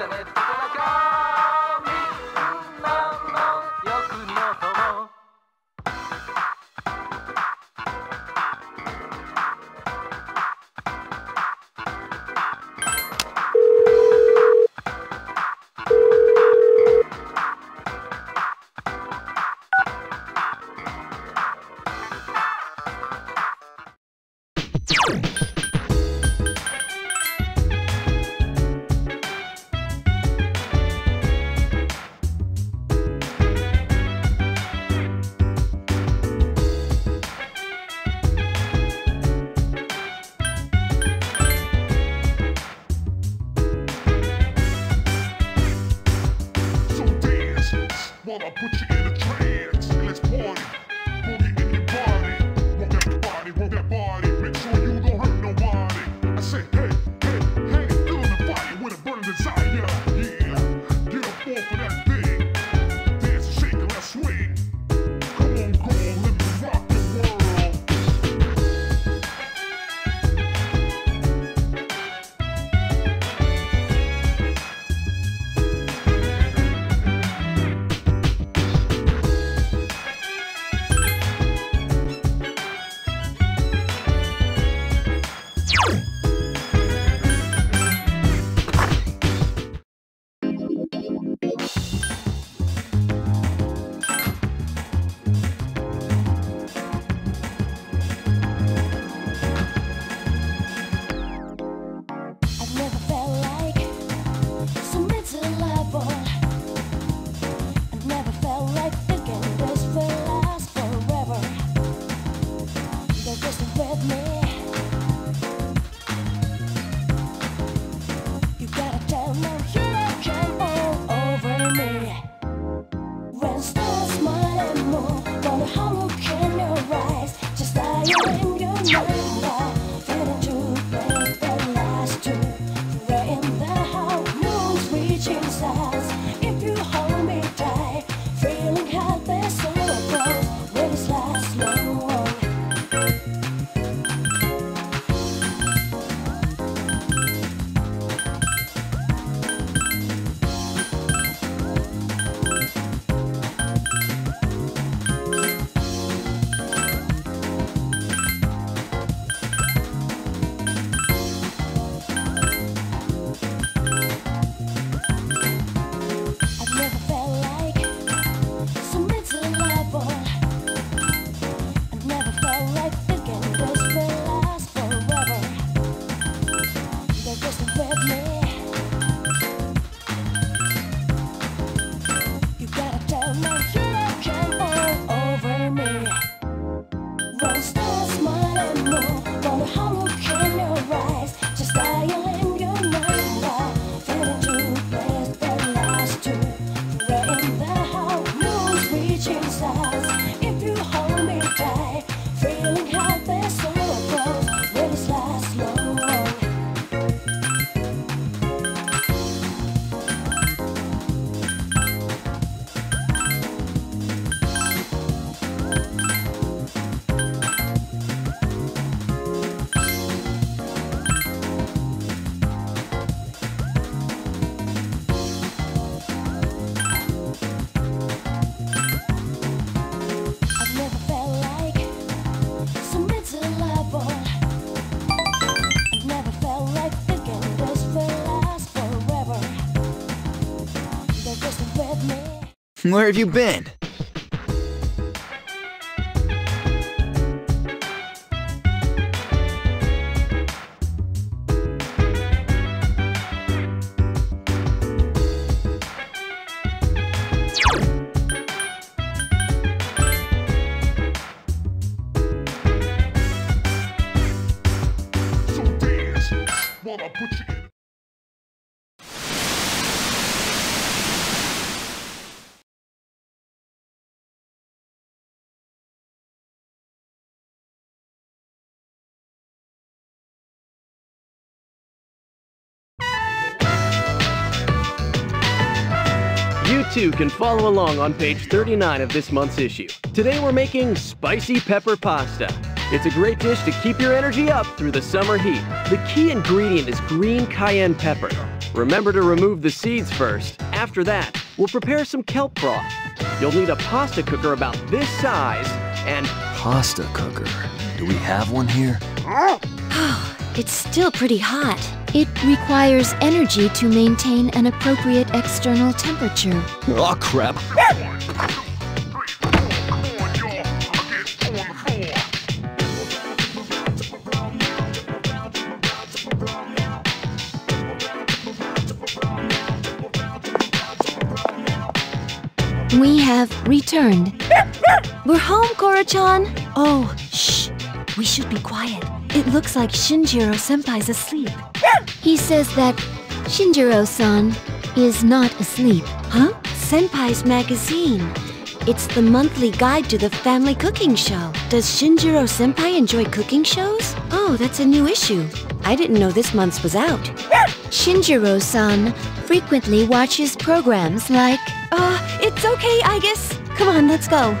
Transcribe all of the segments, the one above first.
excelente. Yeah. Where have you been? Too can follow along on page 39 of this month's issue. Today we're making spicy pepper pasta. It's a great dish to keep your energy up through the summer heat. The key ingredient is green cayenne pepper. Remember to remove the seeds first. After that, we'll prepare some kelp broth. You'll need a pasta cooker about this size and Pasta cooker. Do we have one here? Ah, It's still pretty hot. It requires energy to maintain an appropriate external temperature. Oh, crap. We have returned. We're home, Korochan. Oh, shh. We should be quiet. It looks like Shinjiro senpai's asleep. He says that Shinjiro-san is not asleep. Huh? Senpai's magazine. It's the monthly guide to the family cooking show. Does Shinjiro senpai enjoy cooking shows? Oh, that's a new issue. I didn't know this month's was out. Shinjiro-san frequently watches programs like uh, it's okay, I guess. Come on, let's go.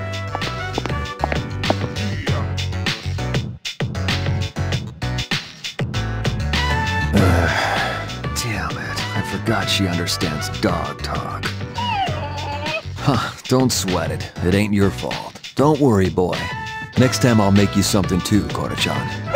Forgot she understands dog talk. Huh, don't sweat it. It ain't your fault. Don't worry, boy. Next time I'll make you something too, Kota-chan.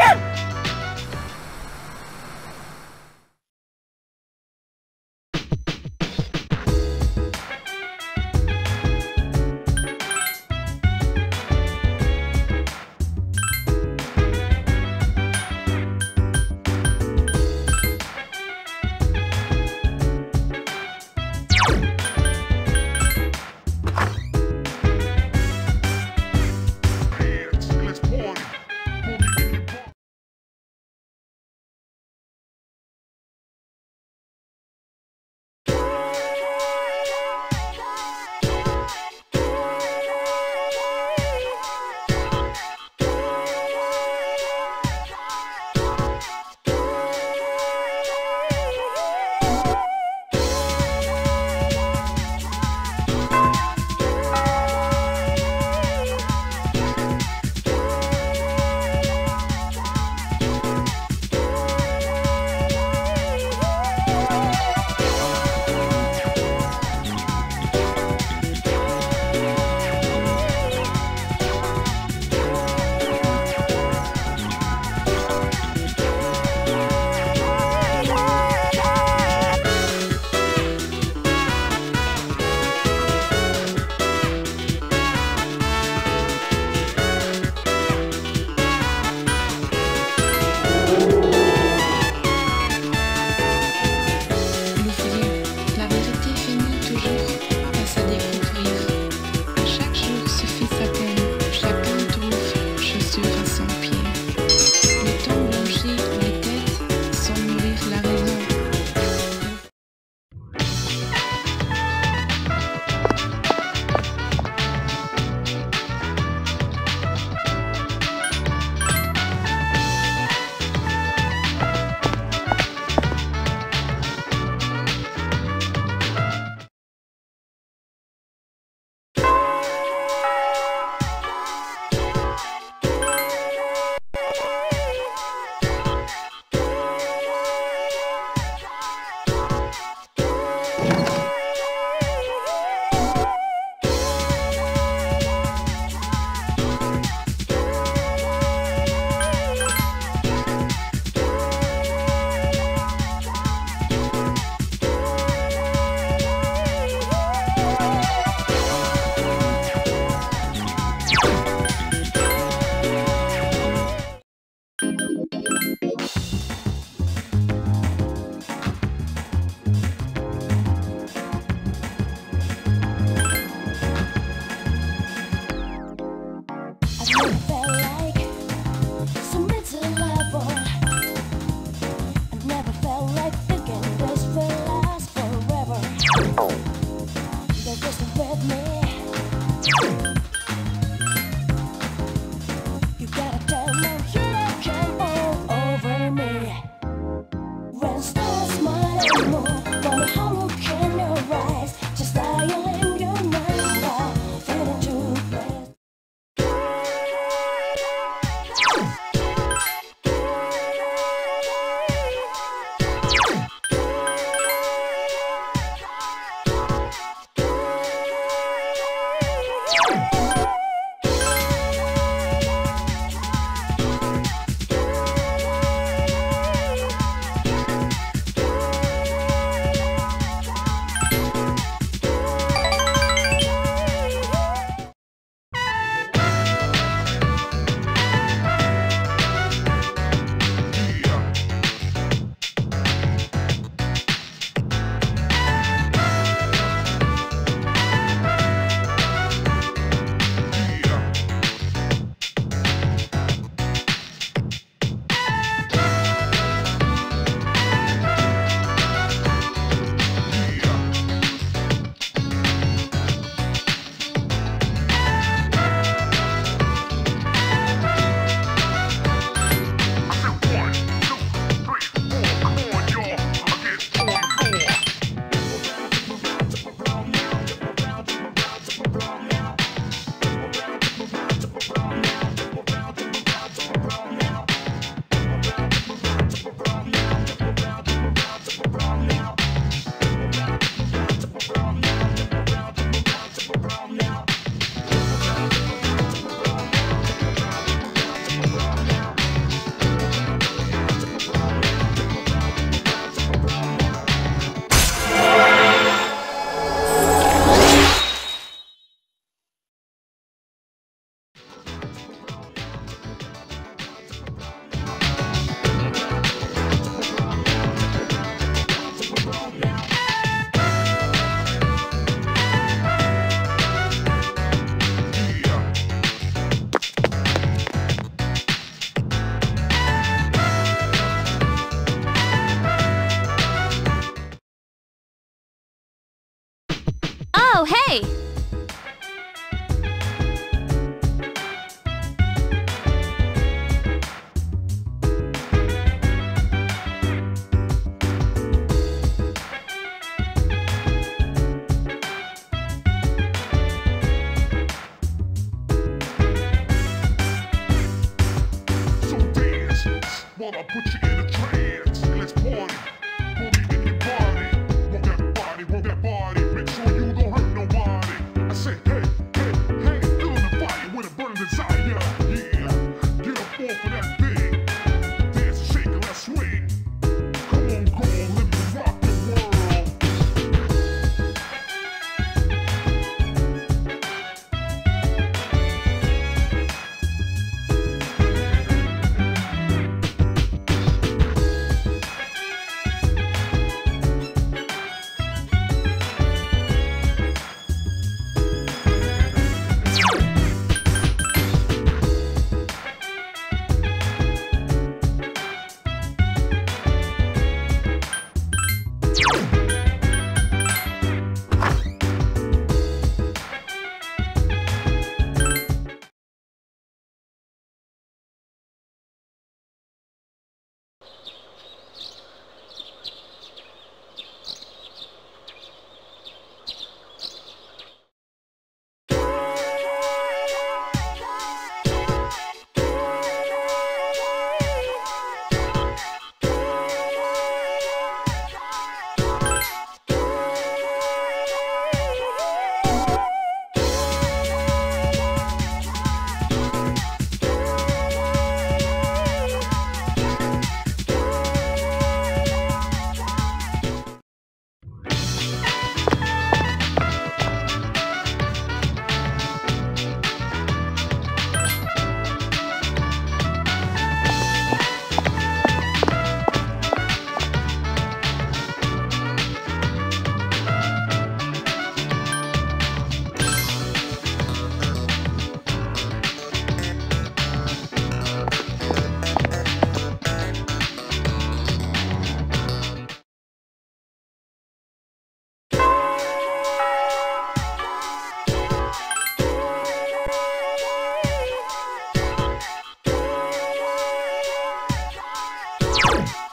Bye.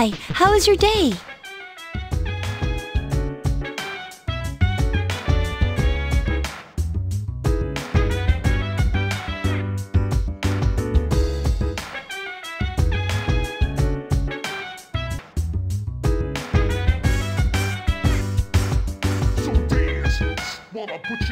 Hi, how was your day? Put